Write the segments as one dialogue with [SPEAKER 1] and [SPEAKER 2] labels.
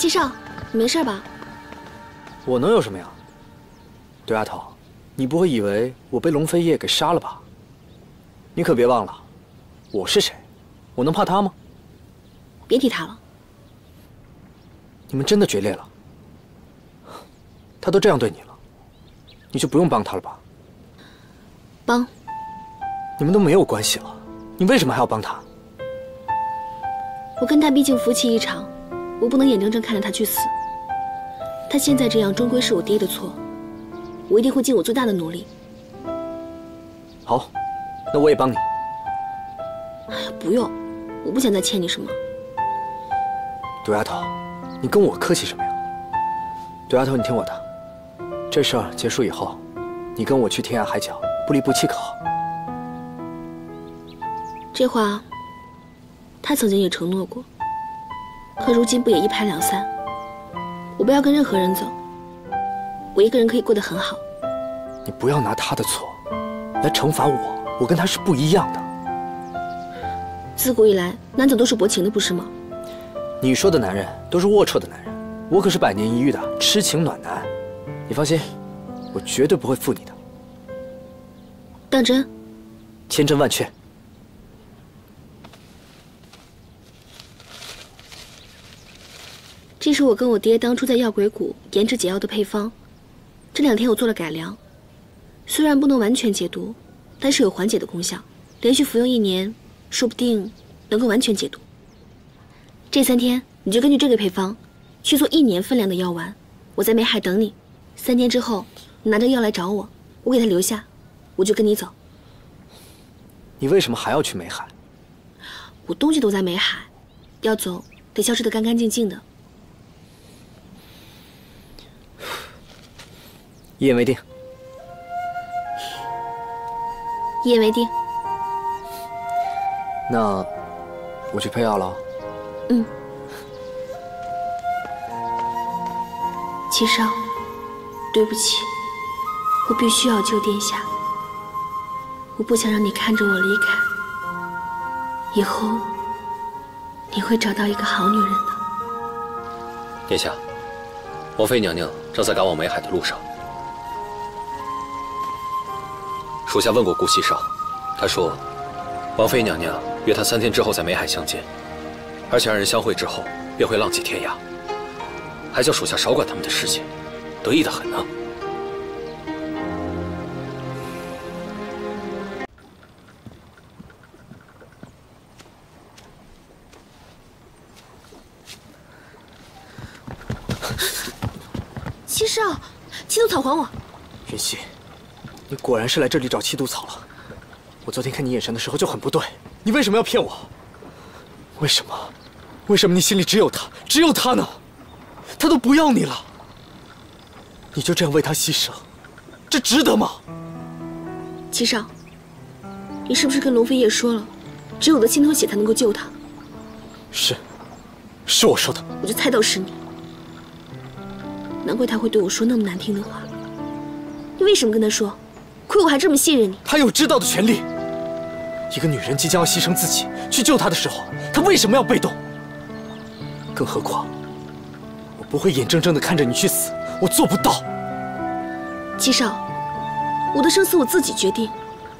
[SPEAKER 1] 七少，你没事吧？
[SPEAKER 2] 我能有什么呀？对丫头，你不会以为我被龙飞夜给杀了吧？你可别忘了，我是谁？我能怕他吗？
[SPEAKER 1] 别提他了。
[SPEAKER 2] 你们真的决裂了？他都这样对你了，你就不用帮他了吧？
[SPEAKER 1] 帮？
[SPEAKER 2] 你们都没有关系了，你为什么还要帮他？
[SPEAKER 1] 我跟他毕竟夫妻一场，我不能眼睁睁看着他去死。他现在这样，终归是我爹的错，我一定会尽我最大的努力。
[SPEAKER 2] 好，那我也帮你。
[SPEAKER 1] 哎呀，不用，我不想再欠你什么。
[SPEAKER 2] 杜丫头，你跟我客气什么呀？杜丫头，你听我的，这事儿结束以后，你跟我去天涯海角，不离不弃，可好？
[SPEAKER 1] 这话。他曾经也承诺过，可如今不也一拍两散？我不要跟任何人走，我一个人可以过得很好。
[SPEAKER 2] 你不要拿他的错来惩罚我，我跟他是不一样的。
[SPEAKER 1] 自古以来，男子都是薄情的，不是吗？
[SPEAKER 2] 你说的男人都是龌龊的男人，我可是百年一遇的痴情暖男。你放心，我绝对不会负你的。
[SPEAKER 1] 当真？
[SPEAKER 2] 千真万确。
[SPEAKER 1] 这是我跟我爹当初在药鬼谷研制解药的配方，这两天我做了改良，虽然不能完全解毒，但是有缓解的功效。连续服用一年，说不定能够完全解毒。这三天你就根据这个配方去做一年分量的药丸，我在梅海等你。三天之后，你拿着药来找我，我给他留下，我就跟你走。
[SPEAKER 2] 你为什么还要去梅海？
[SPEAKER 1] 我东西都在梅海，要走得消失得干干净净的。
[SPEAKER 2] 一言为定。
[SPEAKER 1] 一言为定。
[SPEAKER 2] 那我去配药了。
[SPEAKER 1] 嗯。七少，对不起，我必须要救殿下。我不想让你看着我离开。以后你会找到一个好女人的。
[SPEAKER 3] 殿下，王妃娘娘正在赶往梅海的路上。属下问过顾西少，他说，王妃娘娘约他三天之后在梅海相见，而且二人相会之后便会浪迹天涯，还叫属下少管他们的事情，得意的很呢。
[SPEAKER 1] 七少，七毒草还我。
[SPEAKER 2] 云溪。你果然是来这里找七毒草了。我昨天看你眼神的时候就很不对，你为什么要骗我？为什么？为什么你心里只有他，只有他呢？他都不要你了，你就这样为他牺牲，这值得吗？
[SPEAKER 1] 七少，你是不是跟龙飞叶说了，只有我的心头血才能够救他？
[SPEAKER 2] 是，是我说的。
[SPEAKER 1] 我就猜到是你，难怪他会对我说那么难听的话。你为什么跟他说？亏我还这么信任你，
[SPEAKER 2] 他有知道的权利。一个女人即将要牺牲自己去救他的时候，他为什么要被动？更何况，我不会眼睁睁的看着你去死，我做不到。
[SPEAKER 1] 七少，我的生死我自己决定，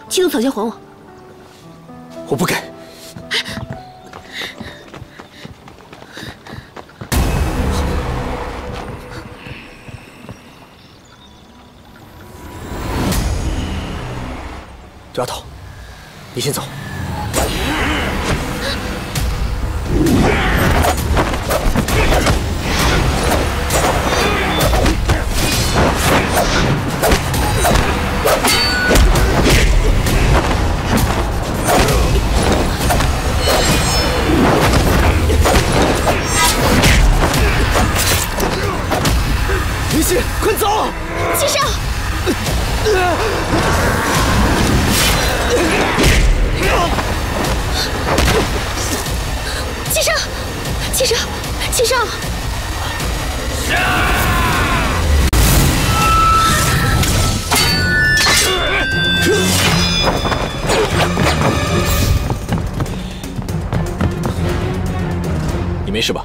[SPEAKER 1] 七毒草先还我。
[SPEAKER 2] 我不给。丫头，你先走。云溪，快走！
[SPEAKER 1] 七少。七少，七少，七少！
[SPEAKER 3] 你没事吧？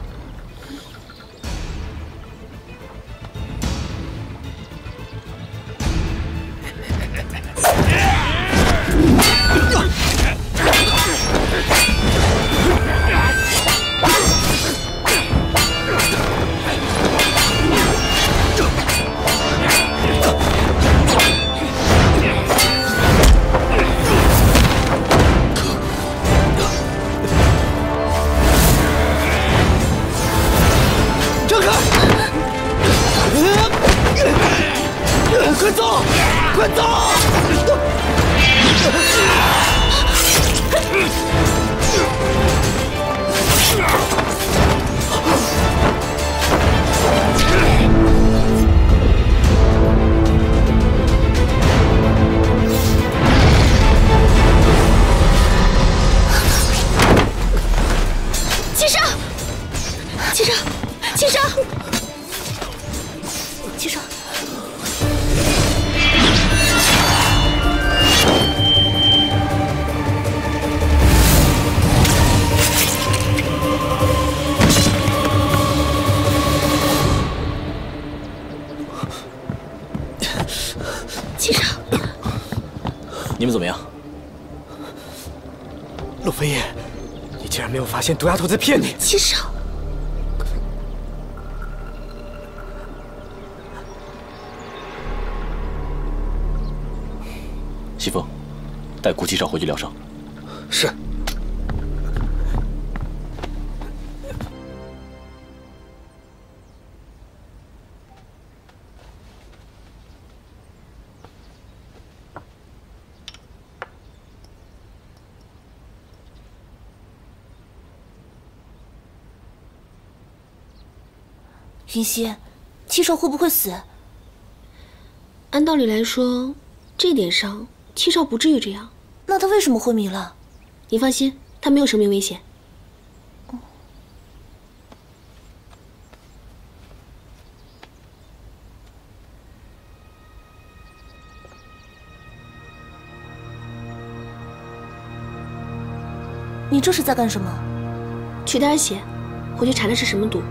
[SPEAKER 2] 快走，
[SPEAKER 1] 快走。七少，
[SPEAKER 4] 你们怎么样？
[SPEAKER 2] 陆飞燕，你竟然没有发现毒丫头在骗你！
[SPEAKER 1] 七少，
[SPEAKER 4] 西风，带顾七少回去疗伤。
[SPEAKER 3] 是。
[SPEAKER 5] 云溪，七少会不会死？
[SPEAKER 1] 按道理来说，这点伤七少不至于这样。
[SPEAKER 5] 那他为什么昏迷了？
[SPEAKER 1] 你放心，他没有生命危险。
[SPEAKER 5] 你这是在干什么？
[SPEAKER 1] 取点血，回去查查是什么毒。